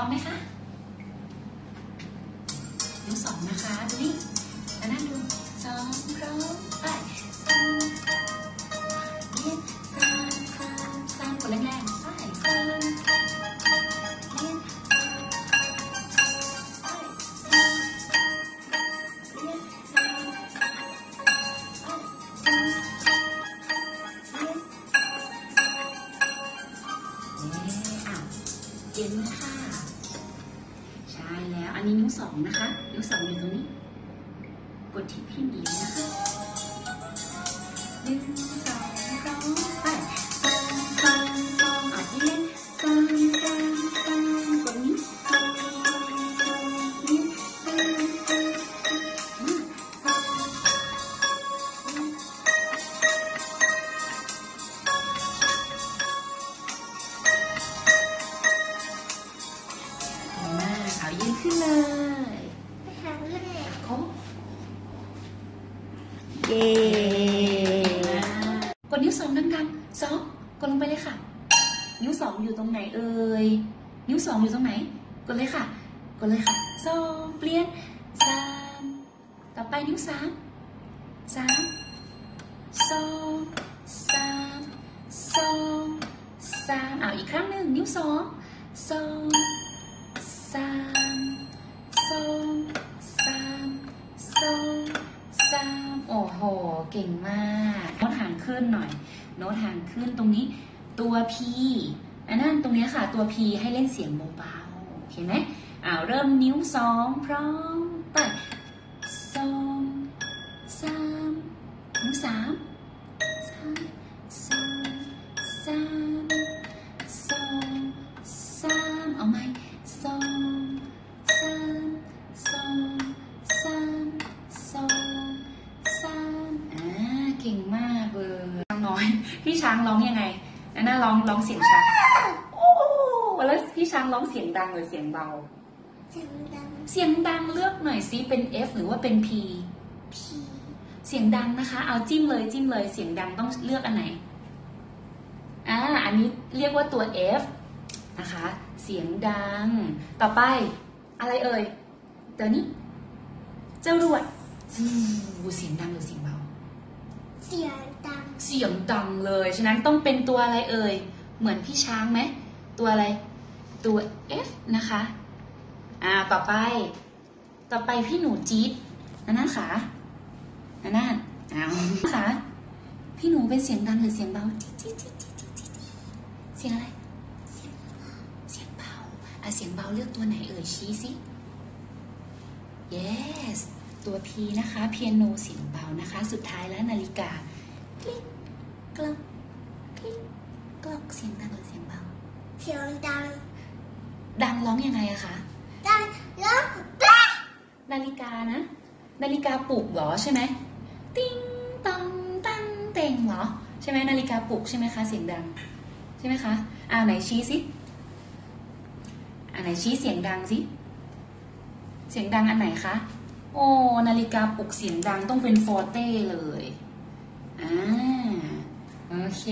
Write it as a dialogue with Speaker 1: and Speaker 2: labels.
Speaker 1: ร้อมไหมคะดูสองนะคะดูนี่มานั่งดูสองพร้อมไปสองเนี่ยสามสามสามกดแรงๆไปสามเนี่ยสามไปสามเนี่ยสามเย็นนะคะ อันนี้นิ้วสองนะคะ นิ้วสองอยู่ตรงนี้ กดที่พิมพ์ดีนะคะหนึ่งสองสาม ขึ้นเลย
Speaker 2: ไปหาแม่
Speaker 1: โค้ง
Speaker 3: เย้
Speaker 1: กดนิ้วสองดังๆสองกดลงไปเลยค่ะ นิ้วสองอยู่ตรงไหนเอ่ย นิ้วสองอยู่ตรงไหน กดเลยค่ะ กดเลยค่ะสองเปลี่ยนสามต่อไปนิ้วสามสามสองสามสองสามเอาอีกครั้งหนึ่งนิ้วสองสองสาม เก่งมากโน้ตห่างขึ้นหน่อย โน้ตห่างขึ้นตรงนี้ตัว P อันนั้นตรงนี้ค่ะตัว P ให้เล่นเสียงเบาๆโอเคไหมอ่าเริ่มนิ้วสองพร้อมไป เลยช้างน้อย พี่ช้างร้องยังไงอันน่าร้องร้องเสียงช้างโอ้แล้วพี่ช้างร้องเสียงดังหรือเสียงเบา
Speaker 2: เสียงดัง
Speaker 1: เสียงดังเลือกหน่อยซิเป็น F หรือว่าเป็น P
Speaker 2: พี
Speaker 1: เสียงดังนะคะ เอาจิ้มเลยจิ้มเลยเสียงดังต้องเลือกอันไหนอ่าอันนี้เรียกว่าตัว F นะคะ เสียงดัง ต่อไปอะไรเอ่ยเดี๋ยวนี้จรวดอืมเสียงดังหรือเสียงเบา
Speaker 2: เสียงดัง
Speaker 1: เสียงดังเลย ฉะนั้นต้องเป็นตัวอะไรเอ่ย เหมือนพี่ช้างไหม ตัวอะไร ตัว F นะคะ อ่า ต่อไป ต่อไปพี่หนูจี๊ดนั่นน่ะค่ะนั่นน่ะอ้าวค่ะพี่หนูเป็นเสียงดังหรือเสียงเบา เสียงอะไร เสียงเบาเสียงเบาอะ เสียงเบาเลือกตัวไหนเอ่ยชี้สิ yes ตัว P นะคะเปียโนเสียงเบานะคะ สุดท้ายแล้วนาฬิกา คลิกกลักคลิกกลักเสียงดังหรือเสียงเบา
Speaker 2: เสียงดัง
Speaker 1: ดังร้องยังไงอะคะ
Speaker 2: ดังแล้วดัง
Speaker 1: นาฬิกานะ นาฬิกาปลุกเหรอใช่ไหมติ้งตังตังเต่งเหรอ ใช่ไหมนาฬิกาปลุกใช่ไหมคะเสียงดัง ใช่ไหมคะอ่าไหนชี้สิอ่าไหนชี้เสียงดังสิ เสียงดังอันไหนคะ โอ้นาฬิกาปลุกเสียงดังต้องเป็นฟอร์เต้เลย อ่า โอเค